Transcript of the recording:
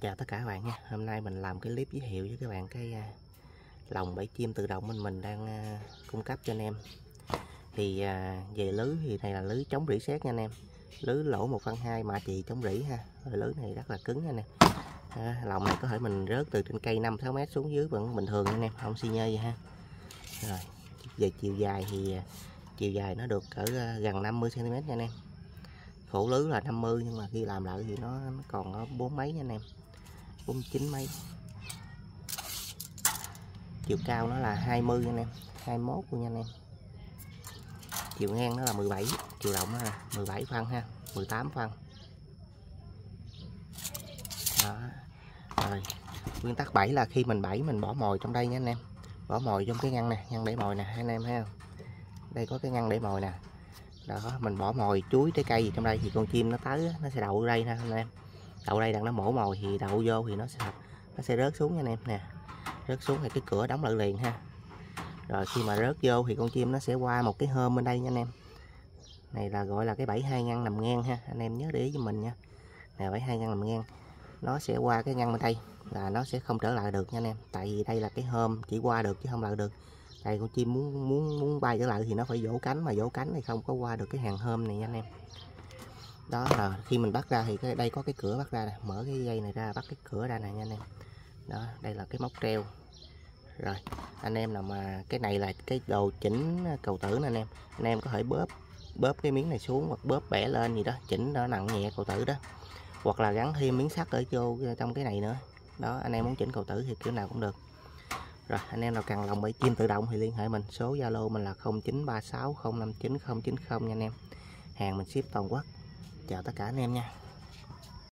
chào tất cả các bạn nha. Hôm nay mình làm cái clip giới thiệu với các bạn cái à, lồng bẫy chim tự động mình mình đang à, cung cấp cho anh em. Thì à, về lưới thì này là lưới chống rỉ sét nha anh em. Lưới lỗ một phân hai mạ trị chống rỉ ha. Rồi lưới này rất là cứng nha anh em. À, lồng này có thể mình rớt từ trên cây 5 6 mét xuống dưới vẫn bình thường nha anh em không xi nhê gì ha. Rồi về chiều dài thì chiều dài nó được cỡ gần 50 cm nha anh em. Khổ lưới là 50 nhưng mà khi làm lại thì nó, nó còn có bốn mấy nha anh em. 49 mấy. Chiều cao nó là 20 anh em 21 luôn nha anh em. Chiều ngang nó là 17 chiều rộng nó là 17 phân ha 18 phân. Đó. Rồi, nguyên tắc 7 là khi mình bẫy mình bỏ mồi trong đây nha anh em. Bỏ mồi trong cái ngăn nè, ngăn để mồi nè anh em thấy không đây có cái ngăn để mồi nè. Đó, mình bỏ mồi chuối trái cây gì trong đây thì con chim nó tới nó sẽ đậu ở đây nè anh em đậu đây đang nó mổ mồi thì đậu vô thì nó sẽ nó sẽ rớt xuống nha anh em. Nè, rớt xuống thì cái cửa đóng lại liền ha. Rồi khi mà rớt vô thì con chim nó sẽ qua một cái hôm bên đây nha anh em. Này là gọi là cái bẫy hai ngăn nằm ngang ha. Anh em nhớ để ý cho mình nha. Nè bẫy hai ngăn nằm ngang. Nó sẽ qua cái ngăn bên đây là nó sẽ không trở lại được nha anh em. Tại vì đây là cái hôm chỉ qua được chứ không lại được. Đây con chim muốn muốn muốn bay trở lại thì nó phải vỗ cánh mà vỗ cánh thì không có qua được cái hàng hôm này nha anh em đó, là khi mình bắt ra thì cái, đây có cái cửa bắt ra nè. Mở cái dây này ra, bắt cái cửa ra nè nha anh em. Đó, đây là cái móc treo. Rồi, anh em nào mà cái này là cái đồ chỉnh à, cầu tử nè anh em. Anh em có thể bóp bóp cái miếng này xuống hoặc bóp bẻ lên gì đó, chỉnh nó nặng nhẹ cầu tử đó. Hoặc là gắn thêm miếng sắt ở vô trong cái này nữa. Đó, anh em muốn chỉnh cầu tử thì kiểu nào cũng được. Rồi, anh em nào cần lòng bẫy chim tự động thì liên hệ mình. Số zalo mình là 0936 059 090 nha anh em. Hàng mình ship toàn quốc chào tất cả anh em nha.